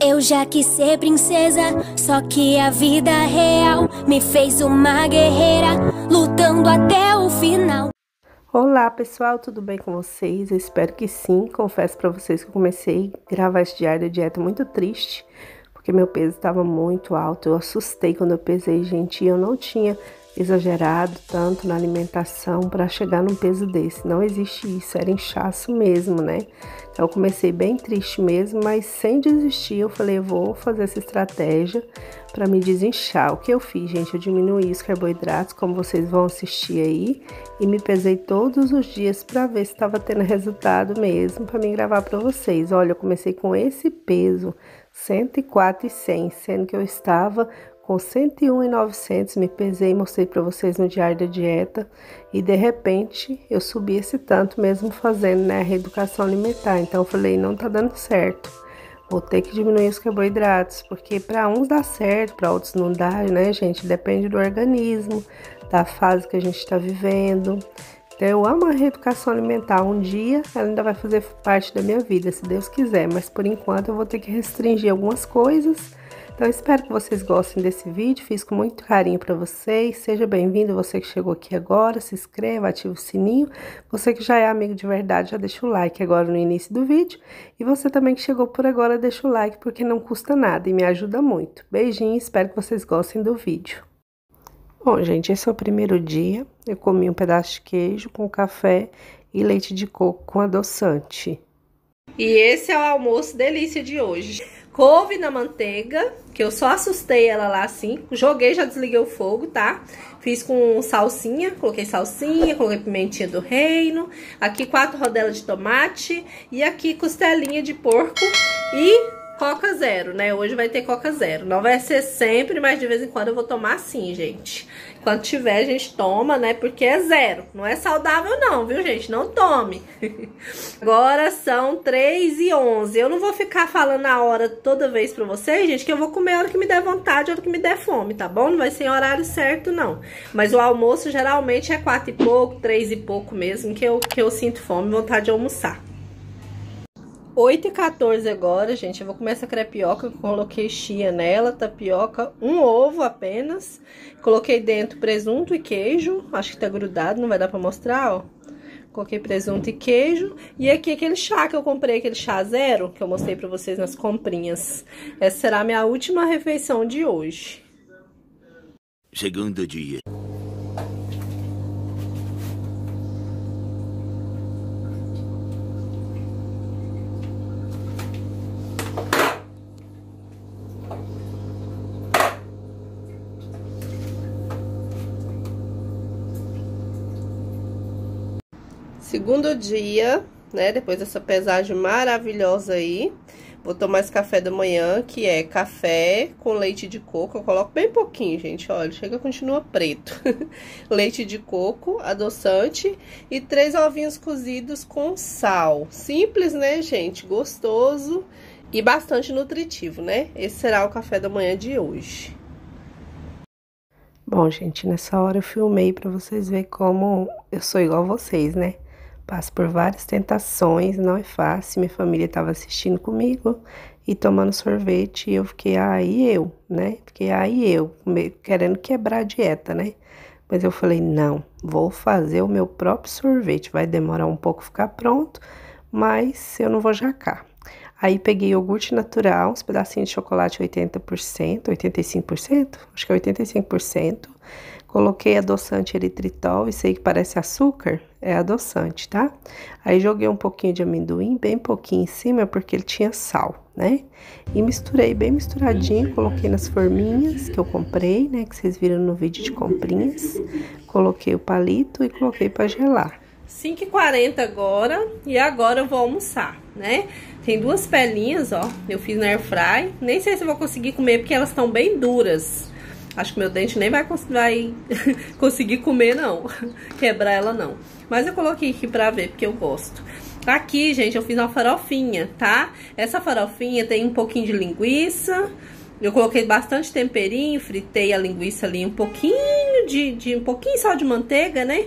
Eu já quis ser princesa, só que a vida real me fez uma guerreira, lutando até o final. Olá pessoal, tudo bem com vocês? Eu espero que sim. Confesso para vocês que eu comecei a gravar esse diário da dieta muito triste, porque meu peso estava muito alto. Eu assustei quando eu pesei, gente, e eu não tinha exagerado tanto na alimentação para chegar num peso desse. Não existe isso, era inchaço mesmo, né? Então eu comecei bem triste mesmo, mas sem desistir, eu falei, vou fazer essa estratégia para me desinchar. O que eu fiz, gente? Eu diminuí os carboidratos, como vocês vão assistir aí, e me pesei todos os dias para ver se estava tendo resultado mesmo para me gravar para vocês. Olha, eu comecei com esse peso, 104,100, sendo que eu estava com 101,900 me pesei e mostrei para vocês no diário da dieta e de repente eu subi esse tanto mesmo fazendo né, a reeducação alimentar. Então eu falei, não tá dando certo. Vou ter que diminuir os carboidratos, porque para uns dá certo, para outros não dá, né, gente? Depende do organismo, da fase que a gente está vivendo. Então, eu amo a reeducação alimentar. Um dia ela ainda vai fazer parte da minha vida, se Deus quiser, mas por enquanto eu vou ter que restringir algumas coisas então, espero que vocês gostem desse vídeo. Fiz com muito carinho para vocês. Seja bem-vindo, você que chegou aqui agora. Se inscreva, ative o sininho. Você que já é amigo de verdade, já deixa o like agora no início do vídeo. E você também que chegou por agora, deixa o like, porque não custa nada e me ajuda muito. Beijinho, espero que vocês gostem do vídeo. Bom, gente, esse é o primeiro dia. Eu comi um pedaço de queijo com café e leite de coco com adoçante. E esse é o almoço delícia de hoje couve na manteiga, que eu só assustei ela lá assim, joguei, já desliguei o fogo, tá? Fiz com salsinha, coloquei salsinha, coloquei pimentinha do reino, aqui quatro rodelas de tomate e aqui costelinha de porco e Coca Zero, né? Hoje vai ter Coca Zero. Não vai ser sempre, mas de vez em quando eu vou tomar assim, gente. Quando tiver, a gente toma, né? Porque é zero. Não é saudável não, viu, gente? Não tome. Agora são 3 e 11. Eu não vou ficar falando a hora toda vez pra vocês, gente, que eu vou comer a hora que me der vontade, a hora que me der fome, tá bom? Não vai ser horário certo, não. Mas o almoço geralmente é 4 e pouco, 3 e pouco mesmo, que eu, que eu sinto fome, vontade de almoçar. 8 e 14 agora, gente. Eu vou comer essa crepioca. Coloquei chia nela, tapioca, um ovo apenas. Coloquei dentro presunto e queijo. Acho que tá grudado, não vai dar pra mostrar, ó. Coloquei presunto e queijo. E aqui aquele chá que eu comprei, aquele chá zero, que eu mostrei pra vocês nas comprinhas. Essa será a minha última refeição de hoje. Segundo dia. Segundo dia, né? Depois dessa pesagem maravilhosa aí. Vou tomar esse café da manhã, que é café com leite de coco. Eu coloco bem pouquinho, gente. Olha, chega continua preto. leite de coco, adoçante e três ovinhos cozidos com sal. Simples, né, gente? Gostoso e bastante nutritivo, né? Esse será o café da manhã de hoje. Bom, gente, nessa hora eu filmei para vocês verem como eu sou igual a vocês, né? Passo por várias tentações, não é fácil. Minha família estava assistindo comigo e tomando sorvete. E eu fiquei, aí eu, né? Fiquei, aí eu, querendo quebrar a dieta, né? Mas eu falei, não, vou fazer o meu próprio sorvete. Vai demorar um pouco ficar pronto, mas eu não vou jacar. Aí peguei iogurte natural, uns pedacinhos de chocolate 80%, 85%, acho que é 85%. Coloquei adoçante eritritol, isso aí que parece açúcar, é adoçante, tá? Aí joguei um pouquinho de amendoim, bem pouquinho em cima, porque ele tinha sal, né? E misturei bem misturadinho, coloquei nas forminhas que eu comprei, né? Que vocês viram no vídeo de comprinhas. Coloquei o palito e coloquei para gelar. 5h40 agora, e agora eu vou almoçar, né? Tem duas pelinhas, ó, eu fiz na airfry. Nem sei se eu vou conseguir comer, porque elas estão bem duras. Acho que meu dente nem vai, vai conseguir comer, não. Quebrar ela, não. Mas eu coloquei aqui pra ver, porque eu gosto. Aqui, gente, eu fiz uma farofinha, tá? Essa farofinha tem um pouquinho de linguiça. Eu coloquei bastante temperinho, fritei a linguiça ali um pouquinho de, de um pouquinho só de manteiga, né?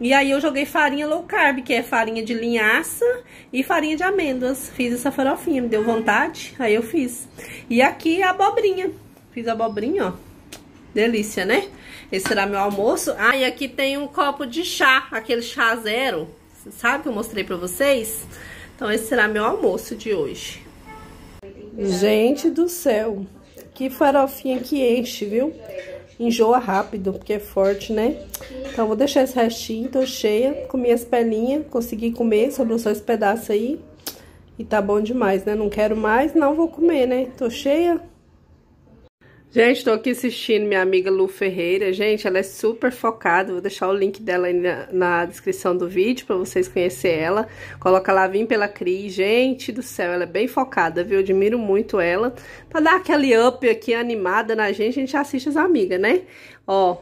E aí eu joguei farinha low carb, que é farinha de linhaça e farinha de amêndoas. Fiz essa farofinha, me deu vontade, aí eu fiz. E aqui a abobrinha. Fiz a abobrinha, ó. Delícia, né? Esse será meu almoço. Ah, e aqui tem um copo de chá, aquele chá zero. Sabe que eu mostrei pra vocês? Então esse será meu almoço de hoje. Gente do céu, que farofinha que enche, viu? Enjoa rápido, porque é forte, né? Então, vou deixar esse restinho, tô cheia. Comi as pelinhas, consegui comer, sobrou só esse pedaço aí. E tá bom demais, né? Não quero mais, não vou comer, né? Tô cheia. Gente, tô aqui assistindo minha amiga Lu Ferreira. Gente, ela é super focada. Vou deixar o link dela aí na, na descrição do vídeo pra vocês conhecerem ela. Coloca lá, Vim Pela Cris. Gente do céu, ela é bem focada, viu? Admiro muito ela. Pra dar aquele up aqui animada na gente, a gente assiste as amigas, né? Ó,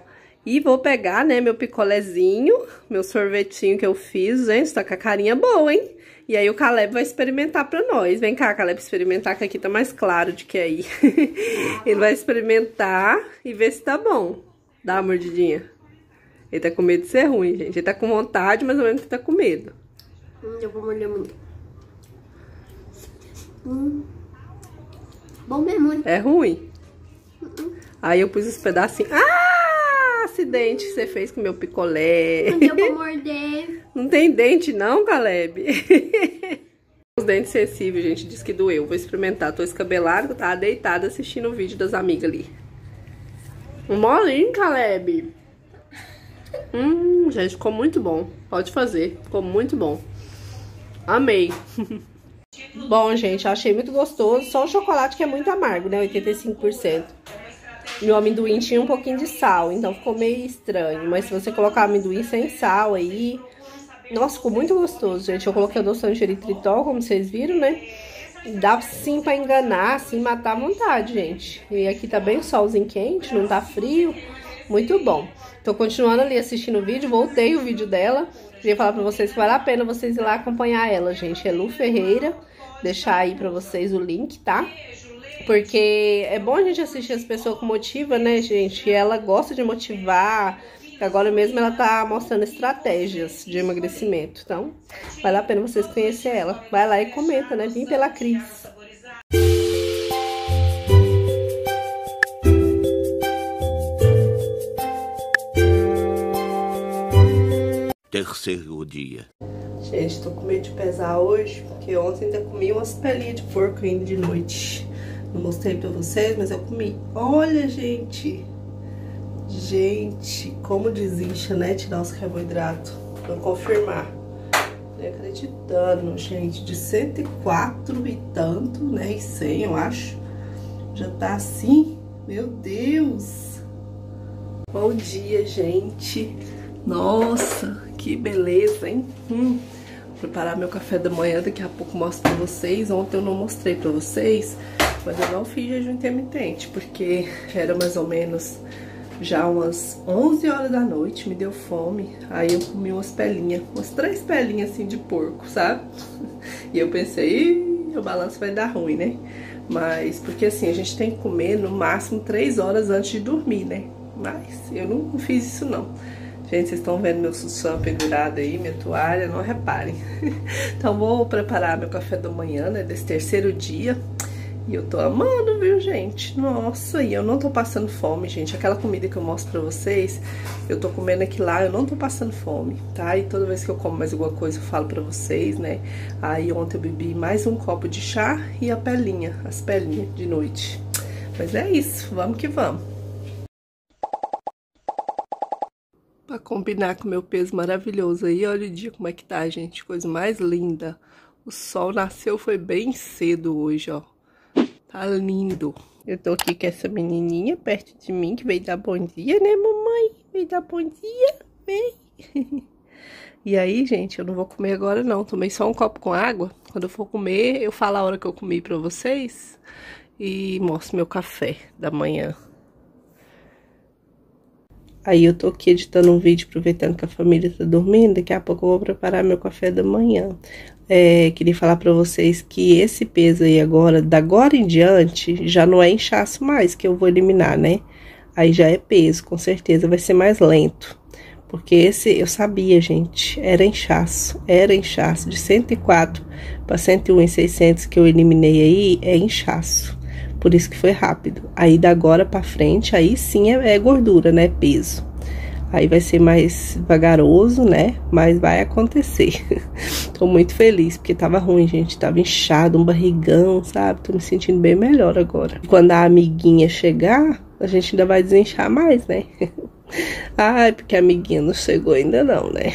e vou pegar, né, meu picolézinho, meu sorvetinho que eu fiz. Gente, tá com a carinha boa, hein? E aí o Caleb vai experimentar pra nós. Vem cá, Caleb, experimentar, que aqui tá mais claro de que é aí. Ele vai experimentar e ver se tá bom. Dá uma mordidinha. Ele tá com medo de ser ruim, gente. Ele tá com vontade, mas ao menos tá com medo. Hum, eu vou morder muito. Hum. Bom mesmo, hein? É ruim. Hum. Aí eu pus os pedacinhos. Ah! Acidente que você fez com meu picolé. Não deu pra morder. Não tem dente não, Caleb? Os dentes sensíveis, gente, diz que doeu. Vou experimentar. Tô escabelado, tá deitada assistindo o vídeo das amigas ali. Um molinho, Caleb. Hum, gente, ficou muito bom. Pode fazer. Ficou muito bom. Amei. bom, gente, achei muito gostoso. Só o chocolate que é muito amargo, né? 85%. O amendoim tinha um pouquinho de sal, então ficou meio estranho. Mas se você colocar amendoim sem sal aí, nossa, ficou muito gostoso, gente. Eu coloquei adoçante de eritritol, como vocês viram, né? Dá sim pra enganar, assim, matar à vontade, gente. E aqui tá bem solzinho quente, não tá frio. Muito bom. Tô continuando ali assistindo o vídeo, voltei o vídeo dela. Queria falar pra vocês que vale a pena vocês ir lá acompanhar ela, gente. É Lu Ferreira. Deixar aí pra vocês o link, tá? Porque é bom a gente assistir as pessoas com motiva, né, gente? E ela gosta de motivar, Agora mesmo ela tá mostrando estratégias de emagrecimento. Então, vale a pena vocês conhecerem ela. Vai lá e comenta, né? Vim pela Cris. Terceiro dia. Gente, tô com medo de pesar hoje, porque ontem ainda comi umas pelinhas de porco ainda de noite. Não mostrei pra vocês, mas eu comi. Olha, gente, Gente, como desincha, né? Tirar os carboidratos. Pra confirmar. Tô acreditando, gente. De 104 e tanto, né? E 100, eu acho. Já tá assim. Meu Deus. Bom dia, gente. Nossa, que beleza, hein? Hum. Vou preparar meu café da manhã, daqui a pouco mostro pra vocês. Ontem eu não mostrei pra vocês, mas eu não fiz jejum intermitente, porque era mais ou menos já umas 11 horas da noite, me deu fome. Aí eu comi umas pelinhas, umas três pelinhas assim de porco, sabe? E eu pensei, o balanço vai dar ruim, né? Mas, porque assim, a gente tem que comer no máximo 3 horas antes de dormir, né? Mas eu não fiz isso não. Gente, vocês estão vendo meu sussão pendurado aí, minha toalha, não reparem. então vou preparar meu café da manhã, né, desse terceiro dia. E eu tô amando, viu, gente? Nossa, e eu não tô passando fome, gente. Aquela comida que eu mostro pra vocês, eu tô comendo aqui lá, eu não tô passando fome, tá? E toda vez que eu como mais alguma coisa, eu falo pra vocês, né? Aí ontem eu bebi mais um copo de chá e a pelinha, as pelinhas de noite. Mas é isso, vamos que vamos. Pra combinar com o meu peso maravilhoso aí, olha o dia como é que tá, gente. Coisa mais linda. O sol nasceu, foi bem cedo hoje, ó. Tá lindo. Eu tô aqui com essa menininha perto de mim, que veio dar bom dia, né, mamãe? Veio dar bom dia, vem. e aí, gente, eu não vou comer agora, não. Tomei só um copo com água. Quando eu for comer, eu falo a hora que eu comi pra vocês. E mostro meu café da manhã. Aí eu tô aqui editando um vídeo, aproveitando que a família tá dormindo. Daqui a pouco eu vou preparar meu café da manhã. É, queria falar para vocês que esse peso aí agora, da agora em diante, já não é inchaço mais que eu vou eliminar, né? Aí já é peso, com certeza vai ser mais lento. Porque esse eu sabia, gente, era inchaço, era inchaço. De 104 para 101,600 que eu eliminei aí, é inchaço. Por isso que foi rápido. Aí da agora para frente, aí sim é, é gordura, né? Peso. Aí vai ser mais vagaroso, né? Mas vai acontecer. Tô muito feliz, porque tava ruim, gente. Tava inchado, um barrigão, sabe? Tô me sentindo bem melhor agora. Quando a amiguinha chegar, a gente ainda vai desinchar mais, né? Ai, porque a amiguinha não chegou ainda não, né?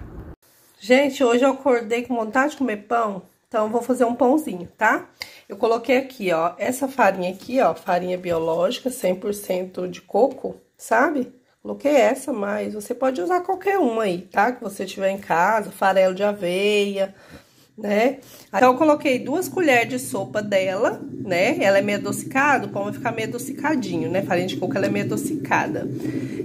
gente, hoje eu acordei com vontade de comer pão. Então, eu vou fazer um pãozinho, tá? Eu coloquei aqui, ó, essa farinha aqui, ó, farinha biológica, 100% de coco, sabe? Coloquei essa, mas você pode usar qualquer uma aí, tá? Que você tiver em casa, farelo de aveia, né? Então, eu coloquei duas colheres de sopa dela, né? Ela é meio adocicada, o pão vai ficar meio adocicadinho, né? Farinha de coco, ela é meio adocicada.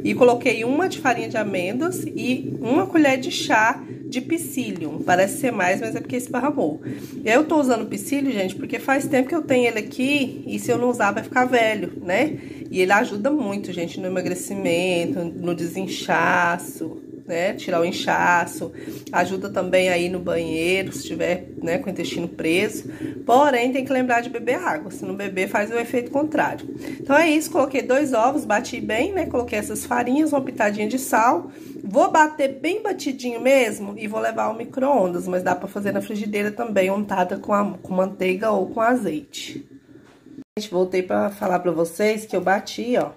E coloquei uma de farinha de amêndoas e uma colher de chá de psyllium. Parece ser mais, mas é porque esparramou. Eu tô usando psyllium, gente, porque faz tempo que eu tenho ele aqui e se eu não usar vai ficar velho, né? E ele ajuda muito, gente, no emagrecimento, no desinchaço, né? Tirar o inchaço, ajuda também aí no banheiro, se tiver, né, com o intestino preso. Porém, tem que lembrar de beber água, se não beber faz o efeito contrário. Então é isso, coloquei dois ovos, bati bem, né? Coloquei essas farinhas, uma pitadinha de sal. Vou bater bem batidinho mesmo e vou levar ao micro-ondas, mas dá para fazer na frigideira também, untada com, a, com manteiga ou com azeite. Gente, voltei para falar para vocês que eu bati, ó,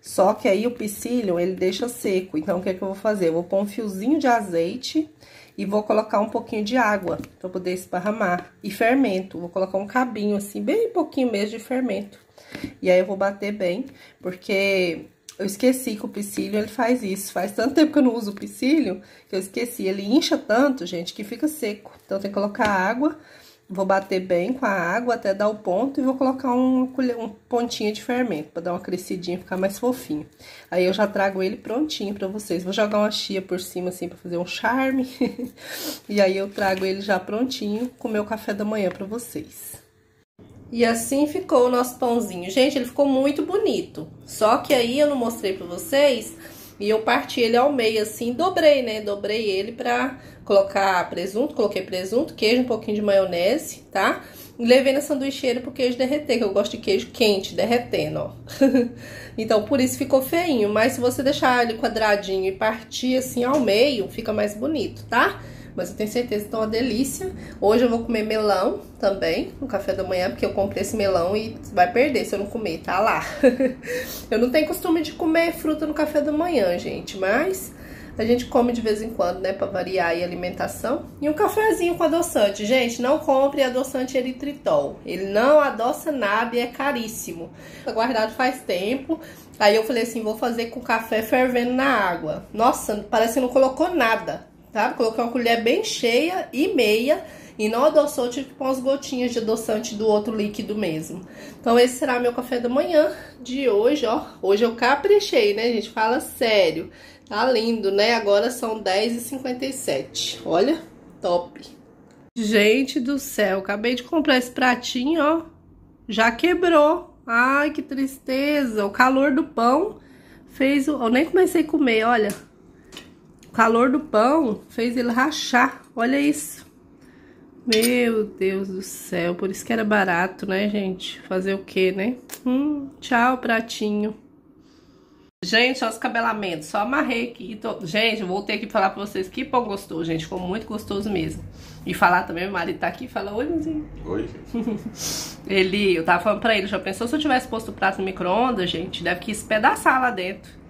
só que aí o psyllium, ele deixa seco. Então, o que é que eu vou fazer? Eu vou pôr um fiozinho de azeite e vou colocar um pouquinho de água para poder esparramar. E fermento, vou colocar um cabinho assim, bem pouquinho mesmo de fermento. E aí eu vou bater bem, porque eu esqueci que o psyllium ele faz isso. Faz tanto tempo que eu não uso o psyllium que eu esqueci. Ele incha tanto, gente, que fica seco. Então tem que colocar água Vou bater bem com a água até dar o ponto e vou colocar um, um pontinho de fermento para dar uma crescidinha, ficar mais fofinho. Aí eu já trago ele prontinho para vocês. Vou jogar uma chia por cima assim para fazer um charme. e aí eu trago ele já prontinho com o meu café da manhã para vocês. E assim ficou o nosso pãozinho. Gente, ele ficou muito bonito. Só que aí eu não mostrei para vocês e eu parti ele ao meio assim, dobrei, né? Dobrei ele pra colocar presunto, coloquei presunto, queijo, um pouquinho de maionese, tá? E levei na sanduicheira pro queijo derreter, que eu gosto de queijo quente, derretendo, ó. então, por isso ficou feinho, mas se você deixar ele quadradinho e partir assim ao meio, fica mais bonito, tá? Mas eu tenho certeza que tá uma delícia. Hoje eu vou comer melão também no café da manhã, porque eu comprei esse melão e vai perder se eu não comer, tá lá. eu não tenho costume de comer fruta no café da manhã, gente, mas a gente come de vez em quando, né, para variar a alimentação. E um cafezinho com adoçante. Gente, não compre adoçante eritritol. Ele não adoça nada e é caríssimo. Tá guardado faz tempo. Aí eu falei assim, vou fazer com café fervendo na água. Nossa, parece que não colocou nada tá? Coloquei uma colher bem cheia e meia e não adoçou, tive que pôr umas gotinhas de adoçante do outro líquido mesmo. Então esse será meu café da manhã de hoje, ó. Hoje eu caprichei, né, gente? Fala sério. Tá lindo, né? Agora são 10h57. Olha, top. Gente do céu, acabei de comprar esse pratinho, ó. Já quebrou. Ai, que tristeza. O calor do pão fez... Eu nem comecei a comer, olha calor do pão fez ele rachar. Olha isso. Meu Deus do céu. Por isso que era barato, né, gente? Fazer o quê, né? Hum, tchau, pratinho. Gente, olha os cabelamentos. Só amarrei aqui. Tô... Gente, eu voltei aqui pra falar pra vocês que pão gostoso, gente. Ficou muito gostoso mesmo. E falar também, meu marido tá aqui fala, oi, Luzinho. Oi. ele, eu tava falando pra ele, já pensou se eu tivesse posto o prato no micro-ondas, gente? Deve que espedaçar lá dentro.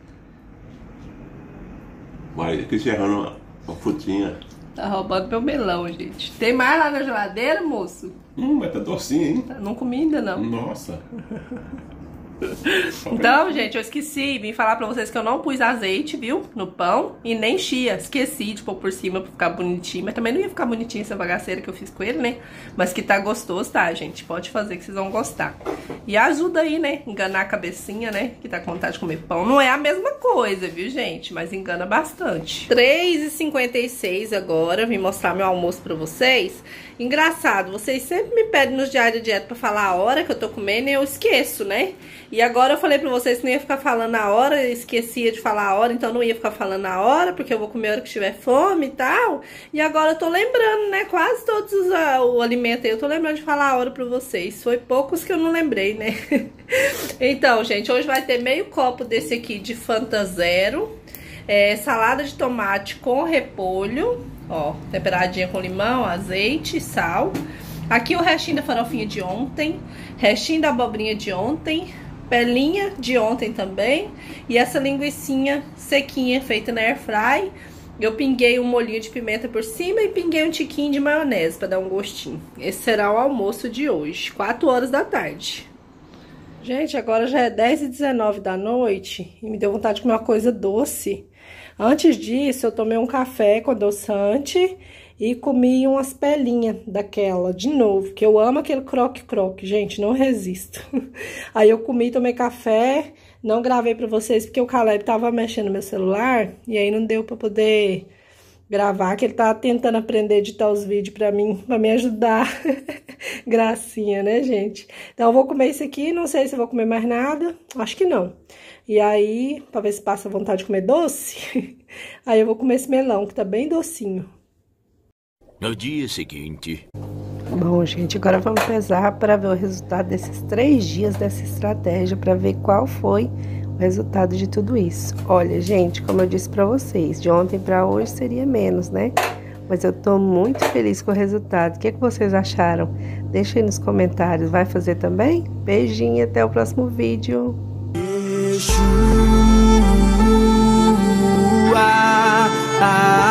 Mas aqui serrando uma frutinha. Tá roubando meu melão, gente. Tem mais lá na geladeira, moço? Hum, mas tá docinho, hein? Não comi ainda, não. Nossa. Então, gente, eu esqueci, vim falar pra vocês que eu não pus azeite, viu? No pão e nem chia. Esqueci de pôr por cima pra ficar bonitinho. Mas também não ia ficar bonitinho essa bagaceira que eu fiz com ele, né? Mas que tá gostoso, tá, gente? Pode fazer que vocês vão gostar. E ajuda aí, né? Enganar a cabecinha, né? Que tá com vontade de comer pão. Não é a mesma coisa, viu, gente? Mas engana bastante. 3h56 agora. Vim mostrar meu almoço pra vocês. Engraçado, vocês sempre me pedem nos diários de dieta pra falar a hora que eu tô comendo e eu esqueço, né? E agora eu falei pra vocês que não ia ficar falando a hora, esquecia de falar a hora, então não ia ficar falando a hora, porque eu vou comer a hora que tiver fome e tal. E agora eu tô lembrando, né? Quase todos os uh, o alimento aí, eu tô lembrando de falar a hora pra vocês. Foi poucos que eu não lembrei, né? então, gente, hoje vai ter meio copo desse aqui de Fanta Zero. É, salada de tomate com repolho, ó, temperadinha com limão, azeite, sal. Aqui o restinho da farofinha de ontem, restinho da abobrinha de ontem, pelinha de ontem também. E essa linguiçinha sequinha feita na air fry. Eu pinguei um molhinho de pimenta por cima e pinguei um tiquinho de maionese para dar um gostinho. Esse será o almoço de hoje, 4 horas da tarde. Gente, agora já é 10 e 19 da noite e me deu vontade de comer uma coisa doce. Antes disso, eu tomei um café com adoçante e comi umas pelinhas daquela, de novo, que eu amo aquele croque-croque, gente, não resisto. Aí eu comi, tomei café, não gravei pra vocês porque o Caleb tava mexendo no meu celular e aí não deu pra poder gravar, que ele tá tentando aprender a editar os vídeos pra mim, pra me ajudar. Gracinha, né, gente? Então eu vou comer isso aqui, não sei se vou comer mais nada, acho que não. E aí, pra ver se passa vontade de comer doce, aí eu vou comer esse melão, que tá bem docinho. No dia seguinte. Bom, gente, agora vamos pesar para ver o resultado desses três dias dessa estratégia, para ver qual foi o resultado de tudo isso. Olha, gente, como eu disse para vocês, de ontem para hoje seria menos, né? Mas eu tô muito feliz com o resultado. O que, é que vocês acharam? Deixa aí nos comentários. Vai fazer também? Beijinho e até o próximo vídeo. Beijo, ah, ah.